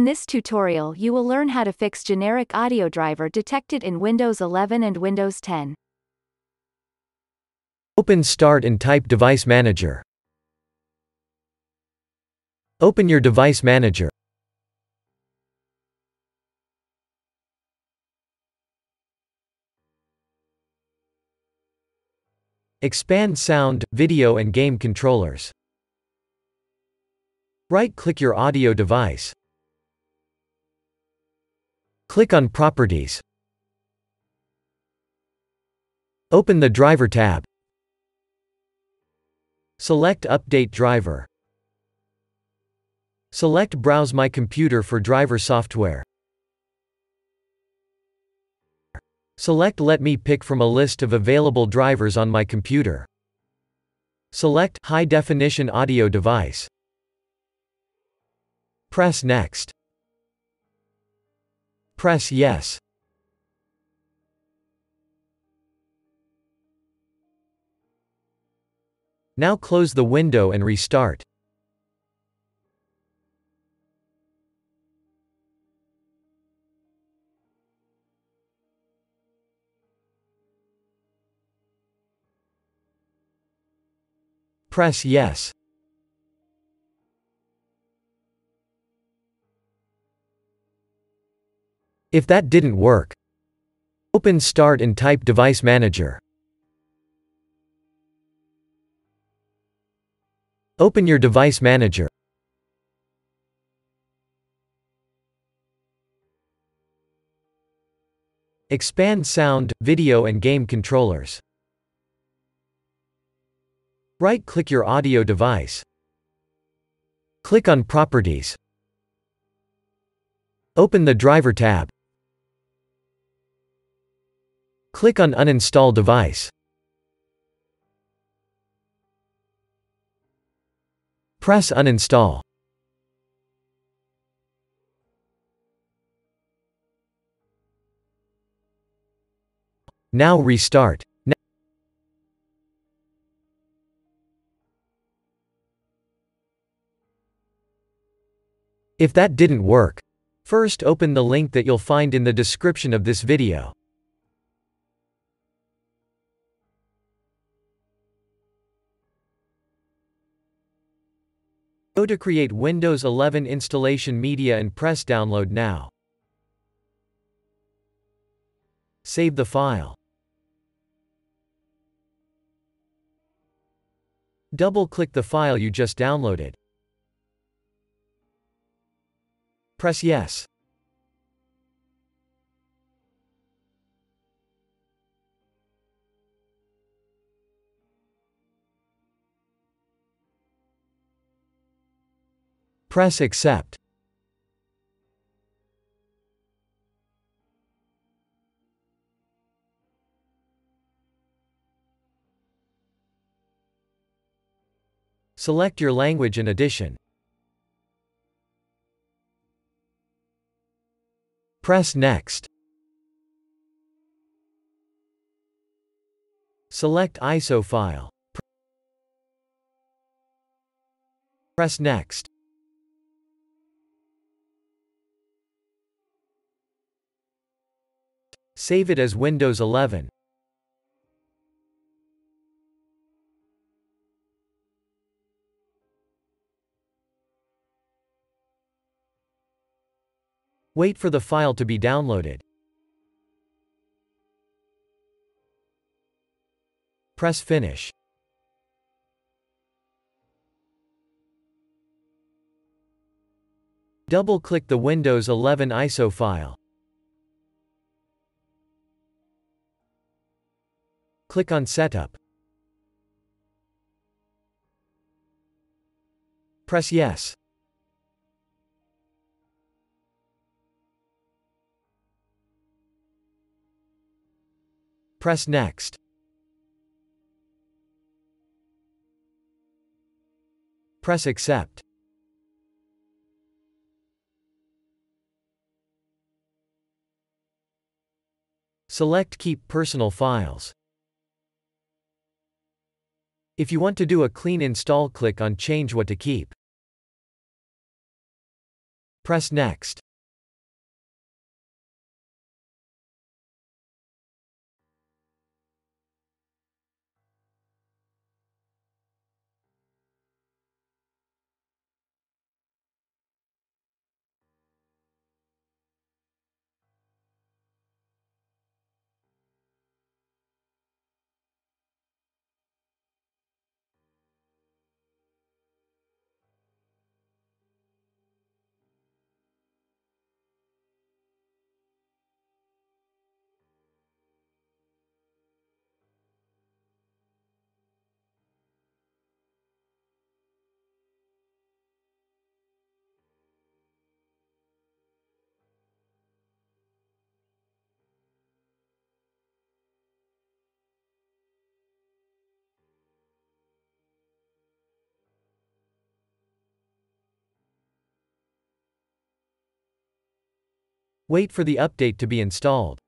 In this tutorial you will learn how to fix generic audio driver detected in Windows 11 and Windows 10. Open Start and type Device Manager. Open your Device Manager. Expand sound, video and game controllers. Right-click your audio device. Click on Properties. Open the Driver tab. Select Update Driver. Select Browse My Computer for driver software. Select Let me pick from a list of available drivers on my computer. Select High Definition Audio Device. Press Next. Press Yes. Now close the window and restart. Press Yes. If that didn't work, open Start and type Device Manager. Open your Device Manager. Expand sound, video and game controllers. Right-click your audio device. Click on Properties. Open the Driver tab. Click on Uninstall device. Press Uninstall. Now restart. If that didn't work, first open the link that you'll find in the description of this video. Go to create Windows 11 installation media and press download now. Save the file. Double-click the file you just downloaded. Press Yes. Press Accept. Select your language and edition. Press Next. Select ISO file. Press Next. Save it as Windows 11. Wait for the file to be downloaded. Press Finish. Double-click the Windows 11 ISO file. Click on Setup. Press Yes. Press Next. Press Accept. Select Keep Personal Files. If you want to do a clean install click on Change what to keep. Press Next. Wait for the update to be installed.